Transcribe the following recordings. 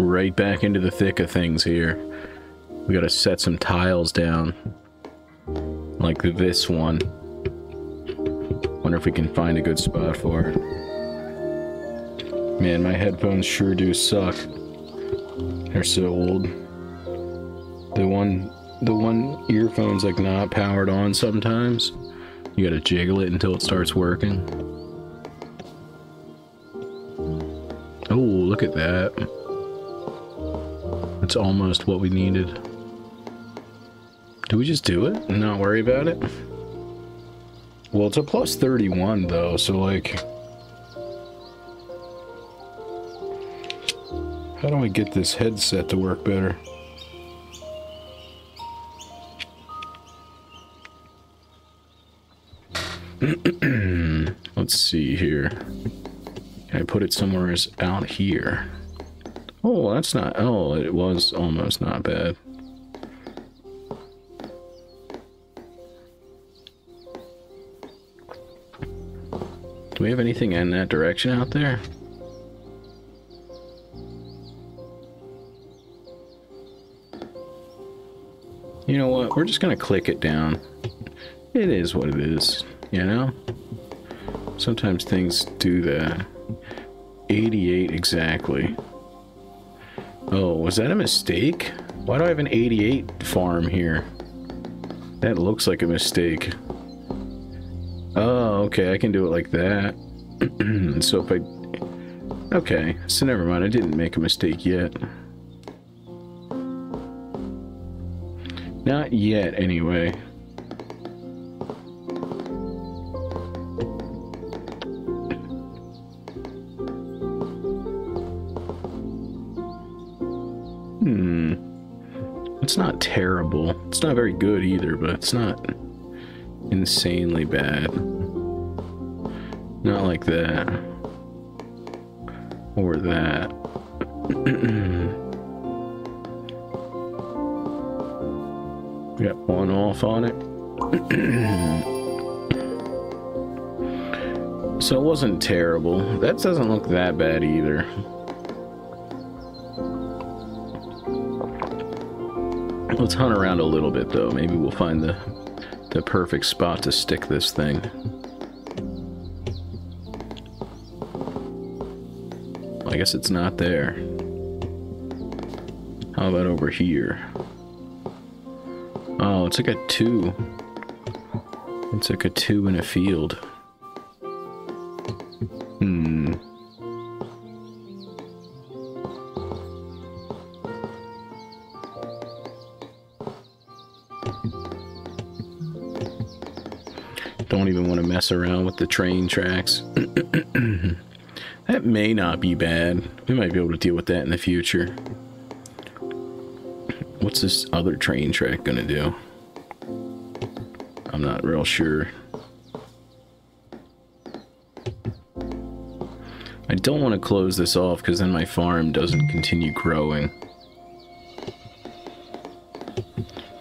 Right back into the thick of things here. We gotta set some tiles down. Like this one. Wonder if we can find a good spot for it. Man, my headphones sure do suck. They're so old. The one the one earphone's like not powered on sometimes. You gotta jiggle it until it starts working. Oh, look at that. That's almost what we needed. Do we just do it and not worry about it? Well, it's a plus 31 though, so like... How do I get this headset to work better? Let's see here. Can I put it somewhere out here? Oh, that's not... Oh, it was almost not bad. Do we have anything in that direction out there? You know what? We're just gonna click it down. It is what it is, you know? Sometimes things do that. 88 exactly. Oh, was that a mistake? Why do I have an 88 farm here? That looks like a mistake. Oh, okay, I can do it like that. so if I... Okay, so never mind, I didn't make a mistake yet. Not yet, anyway. It's not terrible. It's not very good either, but it's not insanely bad. Not like that. Or that. Got one off on it. so it wasn't terrible. That doesn't look that bad either. Let's hunt around a little bit though. Maybe we'll find the the perfect spot to stick this thing. I guess it's not there. How about over here? Oh, it's like a two. It's like a two in a field. Hmm. Don't even want to mess around with the train tracks. that may not be bad. We might be able to deal with that in the future. What's this other train track gonna do? I'm not real sure. I don't want to close this off because then my farm doesn't continue growing.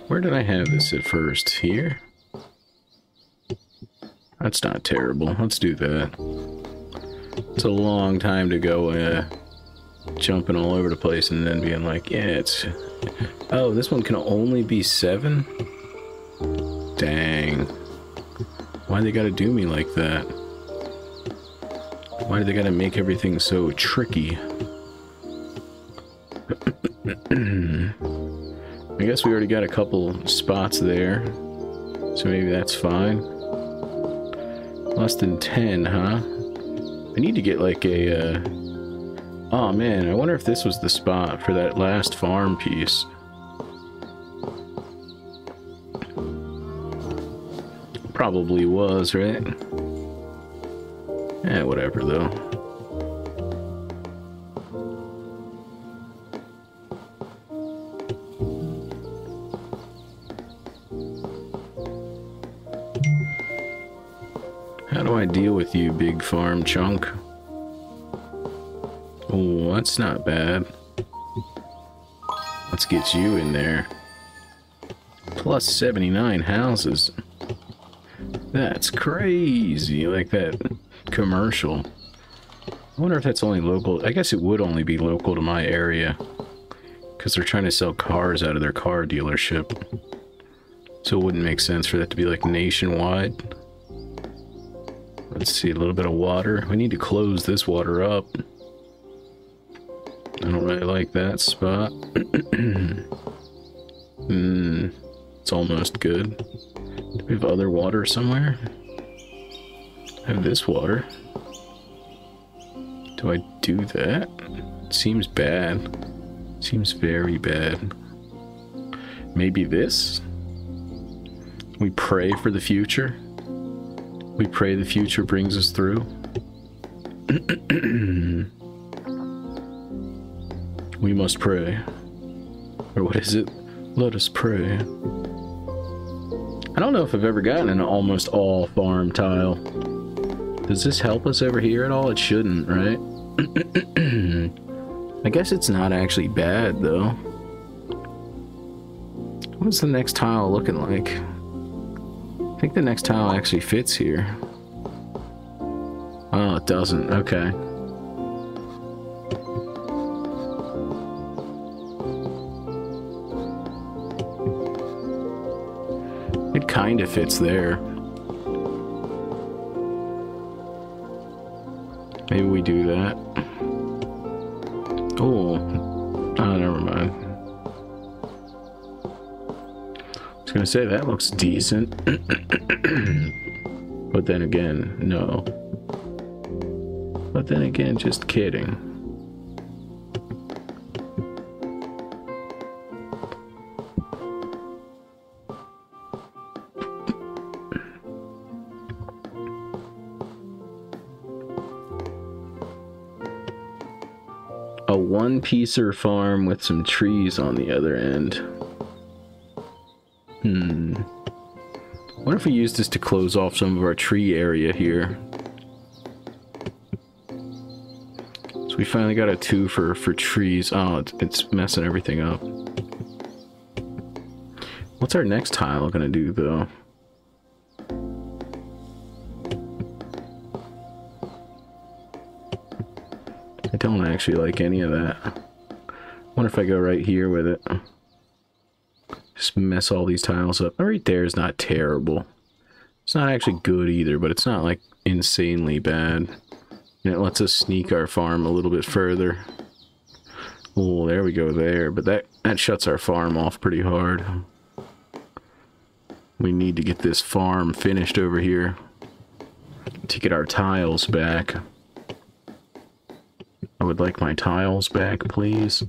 Where did I have this at first? Here? That's not terrible. Let's do that. It's a long time to go uh, jumping all over the place and then being like, yeah, it's... Oh, this one can only be seven? Dang. Why they gotta do me like that? Why do they gotta make everything so tricky? I guess we already got a couple spots there. So maybe that's fine. Less than 10, huh? I need to get like a, uh... Oh man, I wonder if this was the spot for that last farm piece. Probably was, right? Eh, whatever though. Big farm chunk? Oh, that's not bad. Let's get you in there. Plus 79 houses. That's crazy, like that commercial. I wonder if that's only local. I guess it would only be local to my area. Because they're trying to sell cars out of their car dealership. So it wouldn't make sense for that to be like nationwide. Let's see, a little bit of water. We need to close this water up. I don't really like that spot. Hmm, it's almost good. Do we have other water somewhere? I have this water. Do I do that? It seems bad. Seems very bad. Maybe this? We pray for the future? We pray the future brings us through? we must pray. Or what is it? Let us pray. I don't know if I've ever gotten an almost all farm tile. Does this help us over here at all? It shouldn't, right? I guess it's not actually bad, though. What's the next tile looking like? I think the next tile actually fits here. Oh, it doesn't. Okay. It kind of fits there. Maybe we do that. Gonna say, that looks decent. but then again, no. But then again, just kidding. a one-piecer farm with some trees on the other end. Hmm. What if we use this to close off some of our tree area here? So we finally got a two for, for trees. Oh, it's, it's messing everything up. What's our next tile gonna do, though? I don't actually like any of that. I wonder if I go right here with it. Just mess all these tiles up. Right there is not terrible. It's not actually good either, but it's not like insanely bad. And it lets us sneak our farm a little bit further. Oh, there we go there. But that, that shuts our farm off pretty hard. We need to get this farm finished over here to get our tiles back. I would like my tiles back, please.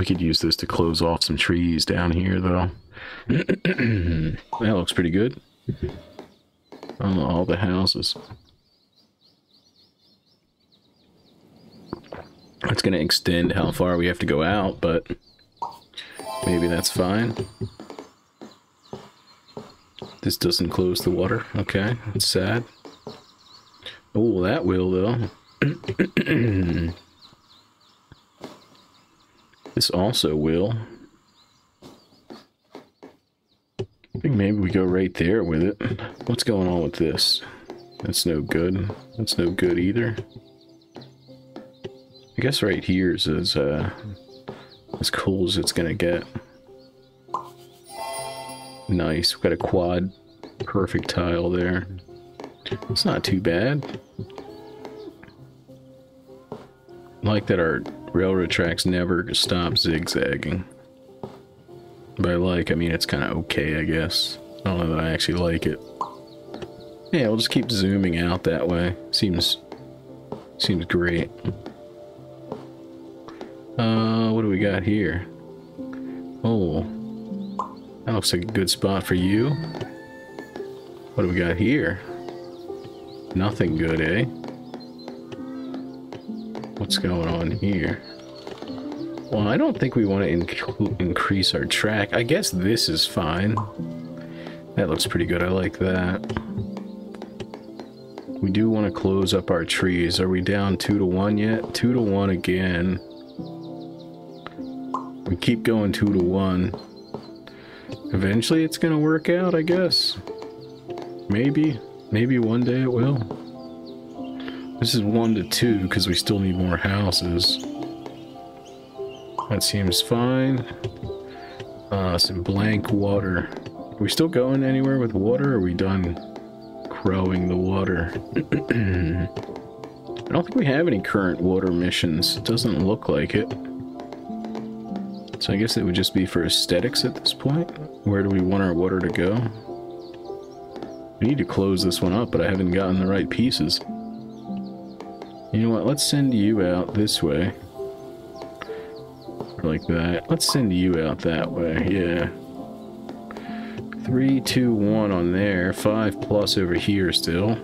We could use this to close off some trees down here, though. that looks pretty good. On all the houses. It's going to extend how far we have to go out, but maybe that's fine. This doesn't close the water. Okay, that's sad. Oh, that will, though. this also will. I think maybe we go right there with it. What's going on with this? That's no good. That's no good either. I guess right here is as, uh, as cool as it's gonna get. Nice. We've got a quad perfect tile there. It's not too bad. Like that our railroad tracks never stop zigzagging. By like, I mean it's kind of okay, I guess. I don't know that I actually like it. Yeah, we'll just keep zooming out that way. Seems seems great. Uh, what do we got here? Oh, that looks like a good spot for you. What do we got here? Nothing good, eh? What's going on here? Well, I don't think we want to inc increase our track. I guess this is fine. That looks pretty good. I like that. We do want to close up our trees. Are we down two to one yet? Two to one again. We keep going two to one. Eventually it's going to work out, I guess. Maybe. Maybe one day it will. This is one to two because we still need more houses. That seems fine. Uh, some blank water. Are we still going anywhere with water? are we done crowing the water? I don't think we have any current water missions. It doesn't look like it. So I guess it would just be for aesthetics at this point. Where do we want our water to go? We need to close this one up, but I haven't gotten the right pieces. You know what, let's send you out this way. Like that. Let's send you out that way, yeah. Three, two, one on there. Five plus over here still.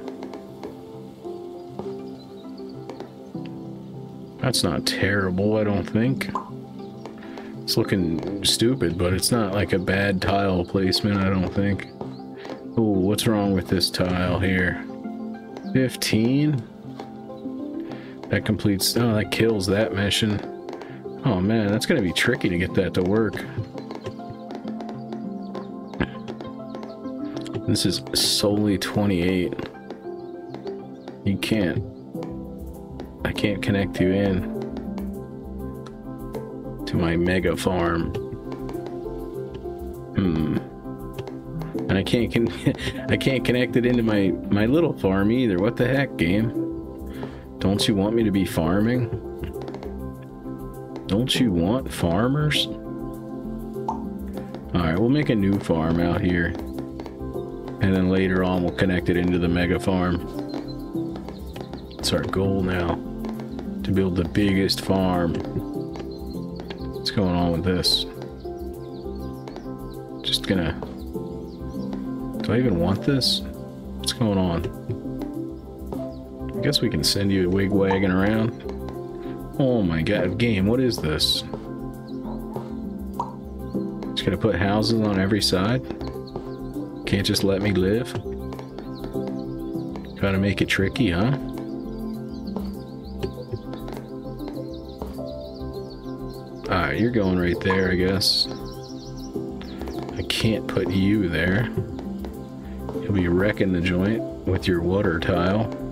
That's not terrible, I don't think. It's looking stupid, but it's not like a bad tile placement, I don't think. Oh, what's wrong with this tile here? 15? That completes... Oh, that kills that mission. Oh man, that's gonna be tricky to get that to work. This is solely 28. You can't... I can't connect you in to my mega farm. Hmm and I can't con I can't connect it into my my little farm either. What the heck, game? Don't you want me to be farming? Don't you want farmers? Alright, we'll make a new farm out here. And then later on we'll connect it into the mega farm. It's our goal now. To build the biggest farm. What's going on with this? Just gonna do I even want this? What's going on? I guess we can send you wig wagging around. Oh my god, game, what is this? Just gonna put houses on every side? Can't just let me live? Gotta make it tricky, huh? Alright, you're going right there, I guess. I can't put you there. You'll be wrecking the joint with your water tile.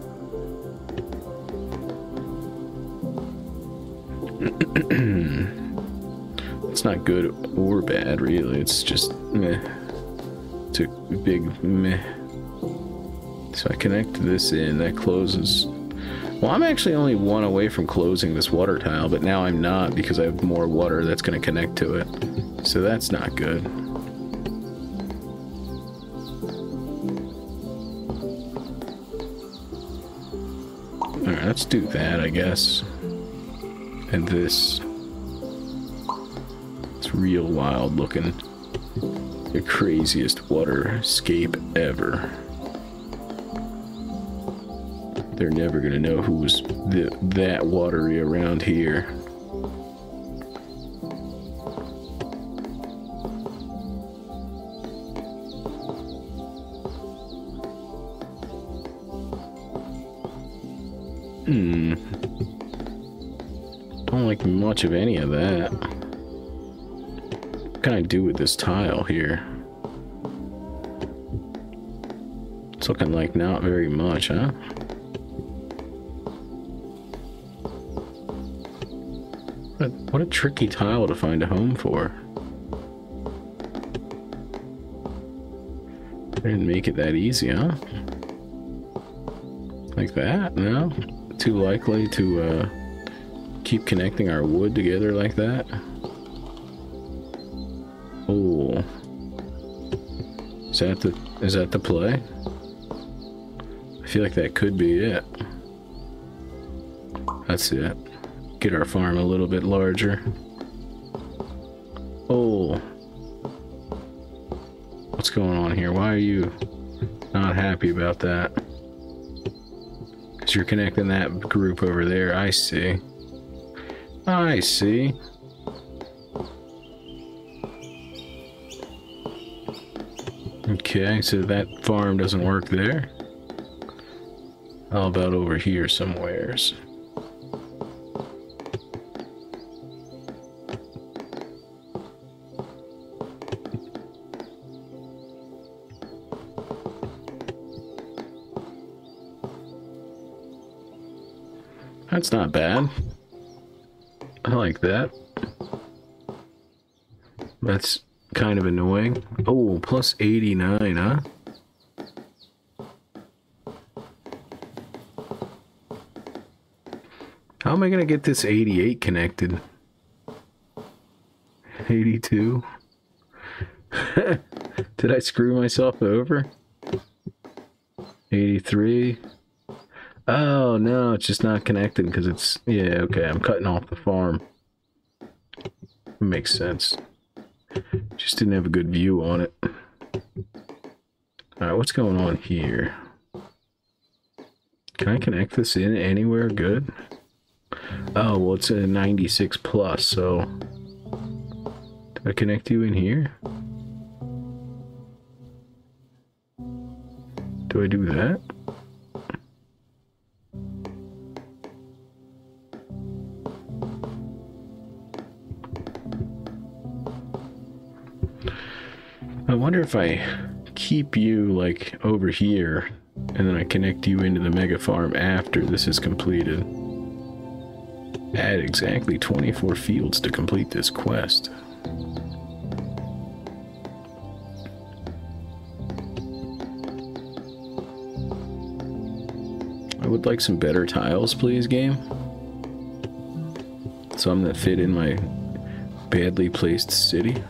Good or bad, really. It's just meh. It's a big meh. So I connect this in, that closes. Well, I'm actually only one away from closing this water tile, but now I'm not because I have more water that's going to connect to it. So that's not good. Alright, let's do that, I guess. And this. Real wild looking. The craziest water escape ever. They're never gonna know who was the, that watery around here. Hmm. Don't like much of any of that. Do with this tile here? It's looking like not very much, huh? What a, what a tricky tile to find a home for. Didn't make it that easy, huh? Like that? No? Too likely to, uh keep connecting our wood together like that? Is that the is that the play? I feel like that could be it. That's it. Get our farm a little bit larger. Oh. What's going on here? Why are you not happy about that? Because you're connecting that group over there. I see. I see. Okay, so that farm doesn't work there. How about over here somewheres? That's not bad. I like that. That's kind of annoying. Oh, plus 89, huh? How am I going to get this 88 connected? 82? Did I screw myself over? 83? Oh, no, it's just not connected because it's... Yeah, okay, I'm cutting off the farm. Makes sense. Just didn't have a good view on it. Alright, what's going on here? Can I connect this in anywhere good? Oh, well, it's a 96 plus, so... Did I connect you in here? Do I do that? Wonder if I keep you like over here and then I connect you into the mega farm after this is completed. Add exactly 24 fields to complete this quest. I would like some better tiles, please, game. Some that fit in my badly placed city.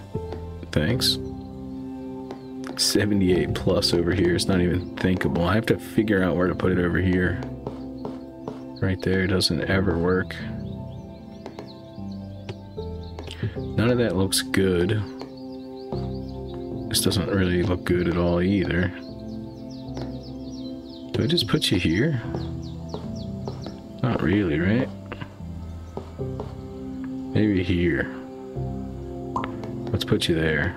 Thanks. 78 plus over here. It's not even thinkable. I have to figure out where to put it over here. Right there doesn't ever work. None of that looks good. This doesn't really look good at all either. Do I just put you here? Not really, right? Maybe here. Let's put you there.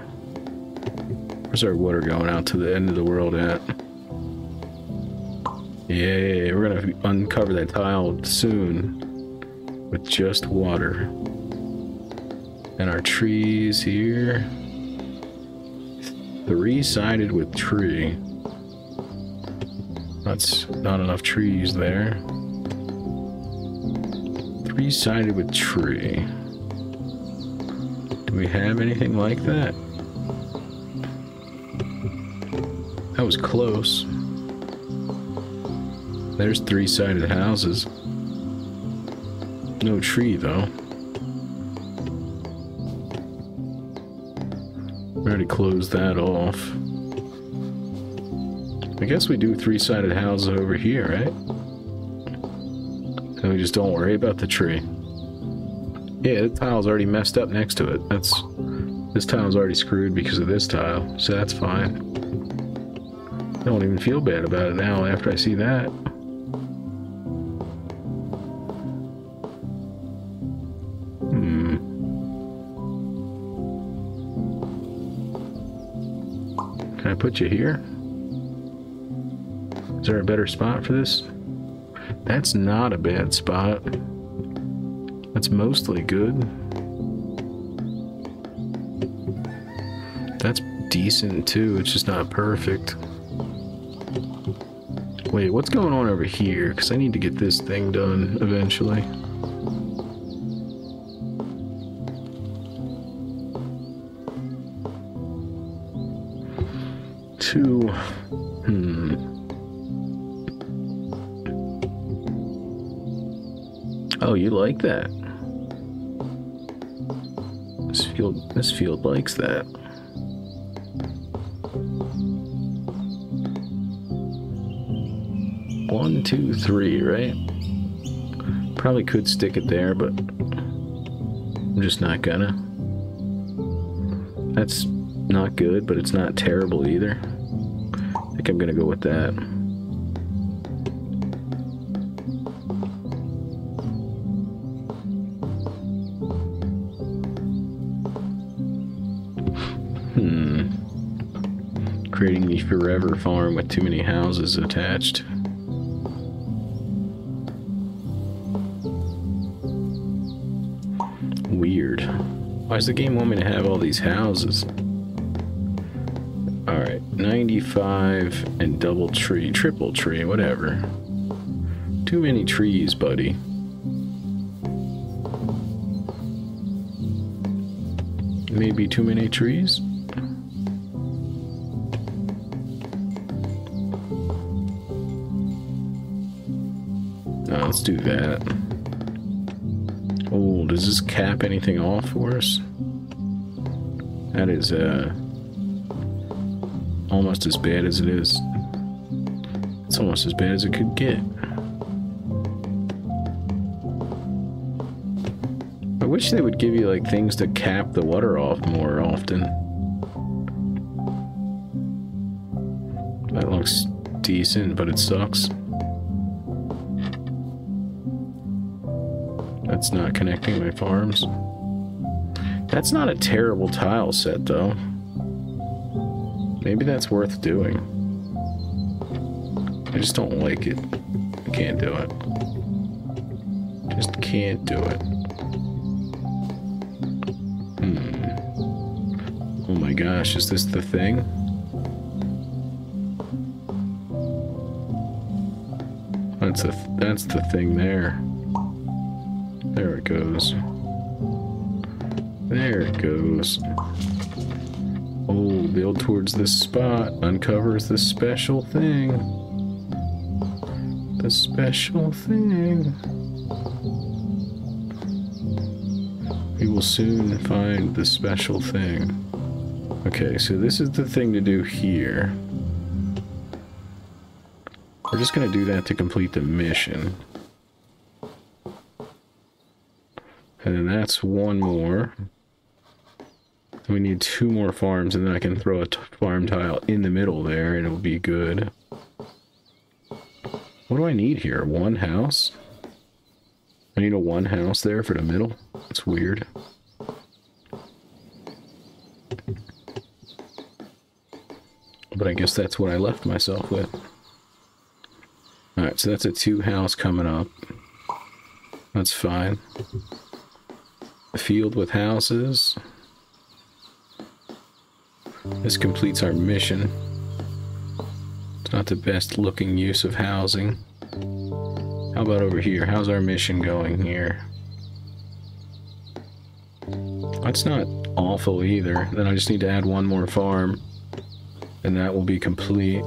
Where's our water going out to the end of the world at? Yeah, we're gonna uncover that tile soon with just water. And our trees here. Three-sided with tree. That's not enough trees there. Three-sided with tree. Do we have anything like that? That was close. There's three-sided houses. No tree, though. We already closed that off. I guess we do three-sided houses over here, right? And we just don't worry about the tree. Yeah, the tile's already messed up next to it. That's this tile's already screwed because of this tile, so that's fine. I don't even feel bad about it now after I see that. Hmm. Can I put you here? Is there a better spot for this? That's not a bad spot. That's mostly good. That's decent too, it's just not perfect. Wait, what's going on over here? Because I need to get this thing done eventually. to... Hmm. Oh, you like that? This field, this field likes that. One, two, three, right? Probably could stick it there, but I'm just not gonna. That's not good, but it's not terrible either I think I'm gonna go with that. Hmm. Creating the forever farm with too many houses attached. Why does the game want me to have all these houses? Alright, 95 and double tree, triple tree, whatever. Too many trees, buddy. Maybe too many trees? Let's do that. Oh, does this cap anything off for us? That is, uh, almost as bad as it is. It's almost as bad as it could get. I wish they would give you, like, things to cap the water off more often. That looks decent, but it sucks. That's not connecting my farms. That's not a terrible tile set, though. Maybe that's worth doing. I just don't like it. I can't do it. Just can't do it. Hmm. Oh my gosh, is this the thing? That's the th that's the thing there. There it goes. There it goes. Oh, build towards this spot. Uncovers the special thing. The special thing. We will soon find the special thing. Okay, so this is the thing to do here. We're just gonna do that to complete the mission. And then that's one more. We need two more farms, and then I can throw a farm tile in the middle there, and it'll be good. What do I need here? One house? I need a one house there for the middle? That's weird. But I guess that's what I left myself with. Alright, so that's a two house coming up. That's fine. A field with houses. This completes our mission. It's not the best looking use of housing. How about over here? How's our mission going here? That's not awful either. Then I just need to add one more farm. And that will be complete.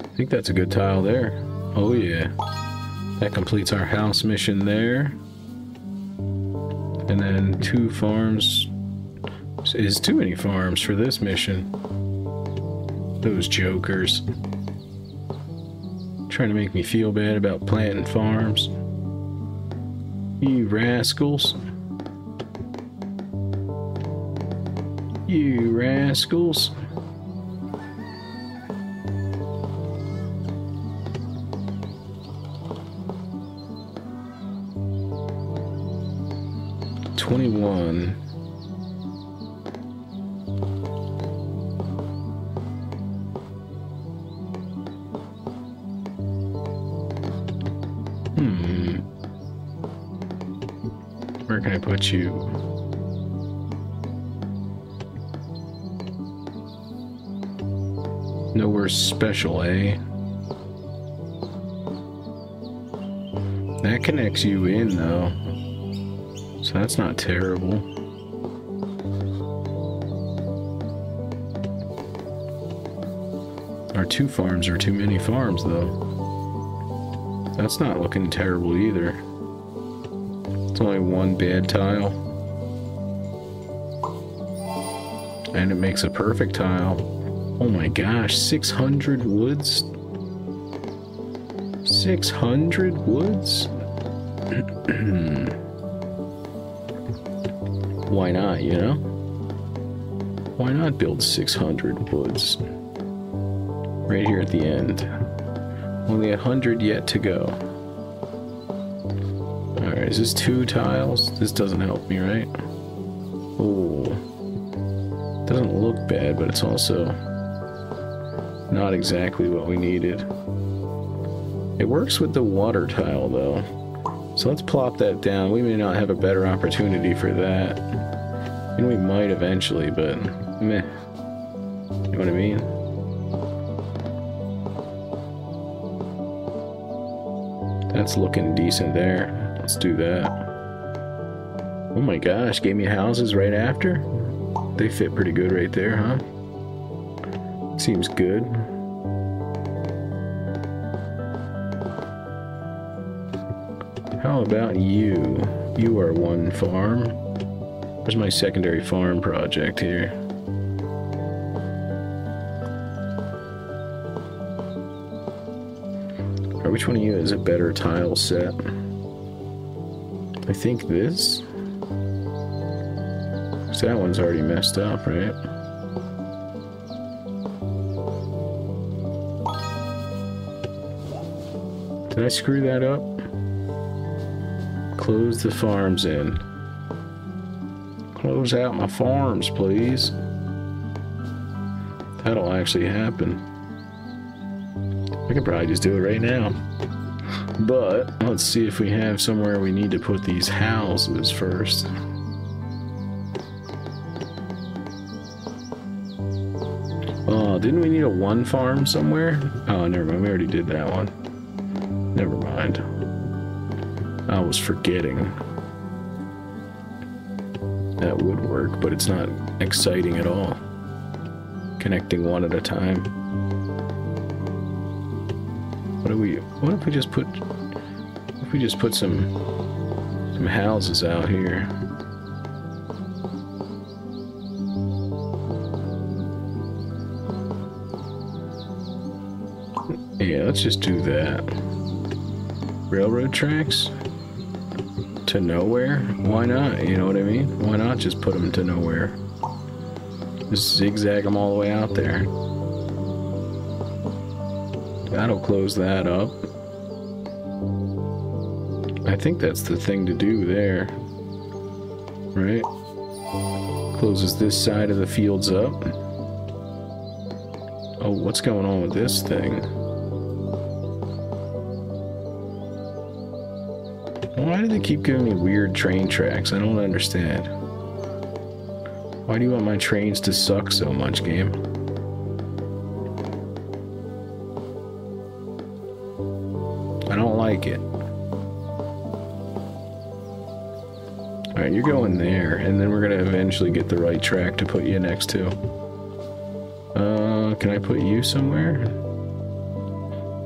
I think that's a good tile there. Oh yeah. That completes our house mission there. And then two farms is too many farms for this mission. Those jokers. Trying to make me feel bad about planting farms. You rascals. You rascals. Twenty-one. Hmm. Where can I put you? Nowhere special, eh? That connects you in, though. So that's not terrible. Our two farms are too many farms, though. That's not looking terrible either. It's only one bad tile. And it makes a perfect tile. Oh my gosh, 600 woods? 600 woods? Why not, you know? Why not build 600 woods? Right here at the end. Only a hundred yet to go. Alright, is this two tiles? This doesn't help me, right? Oh. Doesn't look bad, but it's also not exactly what we needed. It works with the water tile, though. So let's plop that down. We may not have a better opportunity for that. And we might eventually, but meh. You know what I mean? That's looking decent there. Let's do that. Oh my gosh, gave me houses right after? They fit pretty good right there, huh? Seems good. How about you? You are one farm. Where's my secondary farm project here? Which one of you is a better tile set? I think this? That one's already messed up, right? Did I screw that up? Close the farms in. Close out my farms, please. That'll actually happen. I could probably just do it right now. But, let's see if we have somewhere we need to put these houses first. Oh, didn't we need a one farm somewhere? Oh, never mind. We already did that one. Never mind. Was forgetting. That would work, but it's not exciting at all. Connecting one at a time. What do we what if we just put if we just put some some houses out here? Yeah, let's just do that. Railroad tracks? To nowhere? Why not? You know what I mean? Why not just put them to nowhere? Just zigzag them all the way out there. That'll close that up. I think that's the thing to do there. Right? Closes this side of the fields up. Oh, what's going on with this thing? Do they keep giving me weird train tracks? I don't understand. Why do you want my trains to suck so much, game? I don't like it. Alright, you're going there, and then we're gonna eventually get the right track to put you next to. Uh, can I put you somewhere?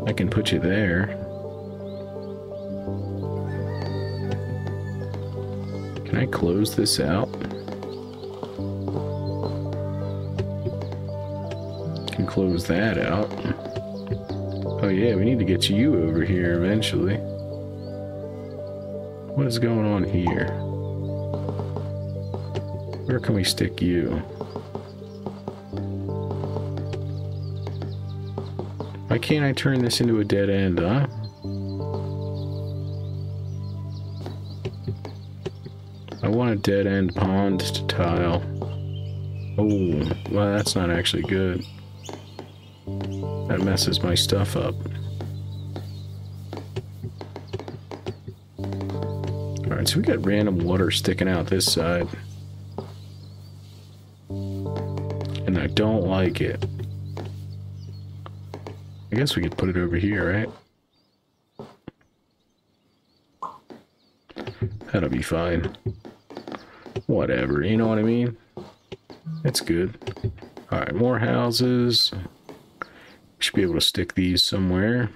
I can put you there. I close this out? Can close that out. Oh yeah, we need to get you over here eventually. What is going on here? Where can we stick you? Why can't I turn this into a dead end, huh? Dead end pond tile. Oh, well that's not actually good. That messes my stuff up. Alright, so we got random water sticking out this side. And I don't like it. I guess we could put it over here, right? That'll be fine. Whatever, you know what I mean? It's good. Alright, more houses. Should be able to stick these somewhere.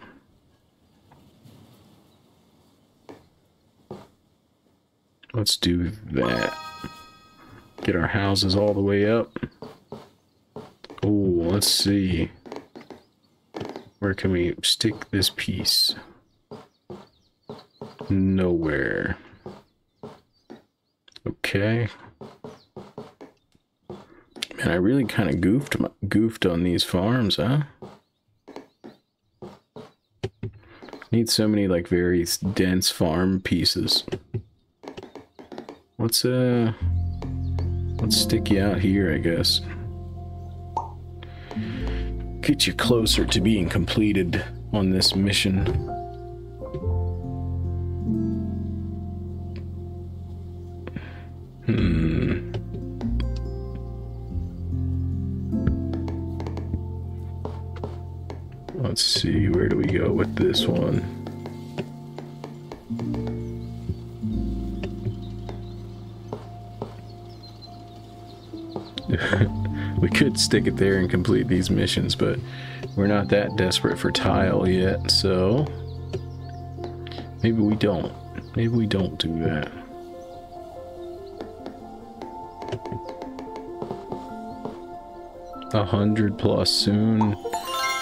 Let's do that. Get our houses all the way up. Oh, let's see. Where can we stick this piece? Nowhere. Okay. Man, I really kind of goofed goofed on these farms, huh? Need so many like very dense farm pieces. Let's uh let's stick you out here, I guess. Get you closer to being completed on this mission. Stick it there and complete these missions, but we're not that desperate for tile yet, so maybe we don't. Maybe we don't do that. A hundred plus soon.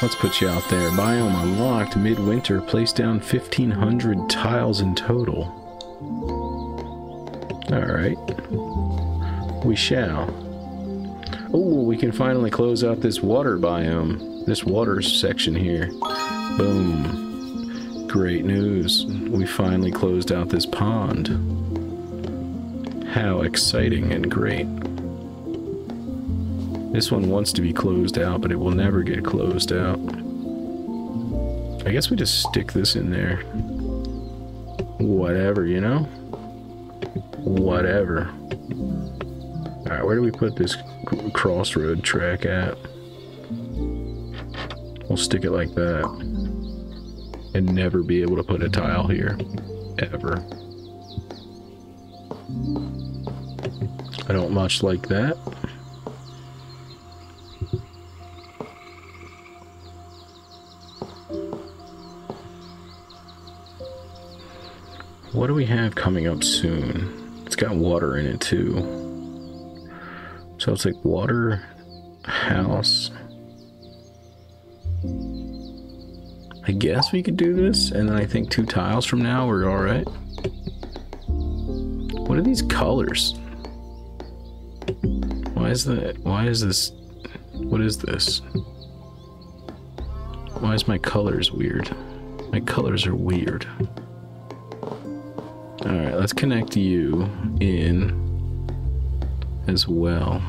Let's put you out there. Biome unlocked midwinter. Place down 1,500 tiles in total. Alright. We shall. Oh, we can finally close out this water biome. This water section here. Boom. Great news. We finally closed out this pond. How exciting and great. This one wants to be closed out, but it will never get closed out. I guess we just stick this in there. Whatever, you know? Whatever. Alright, where do we put this crossroad track at? We'll stick it like that. And never be able to put a tile here. Ever. I don't much like that. What do we have coming up soon? It's got water in it too. So it's like water, house. I guess we could do this, and then I think two tiles from now we're alright. What are these colors? Why is that? Why is this? What is this? Why is my colors weird? My colors are weird. Alright, let's connect you in as well.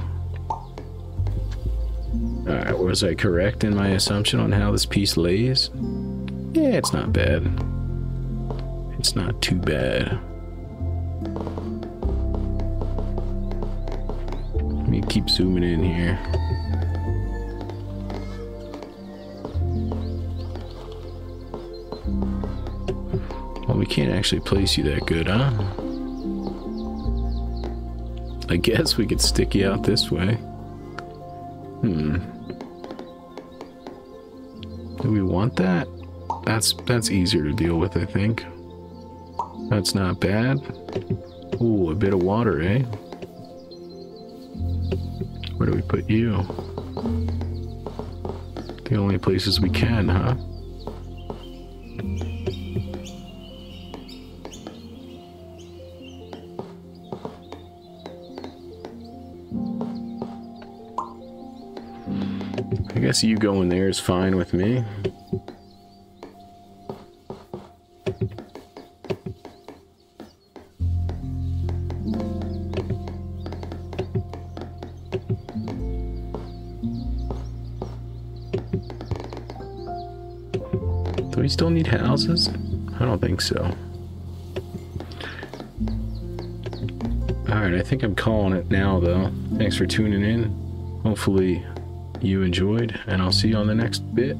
Alright, was I correct in my assumption on how this piece lays? Yeah, it's not bad. It's not too bad. Let me keep zooming in here. Well, we can't actually place you that good, huh? I guess we could stick you out this way. Hmm. Do we want that? That's that's easier to deal with, I think. That's not bad. Ooh, a bit of water, eh? Where do we put you? The only places we can, huh? Guess you going there is fine with me. Do we still need houses? I don't think so. Alright, I think I'm calling it now though. Thanks for tuning in. Hopefully you enjoyed, and I'll see you on the next bit.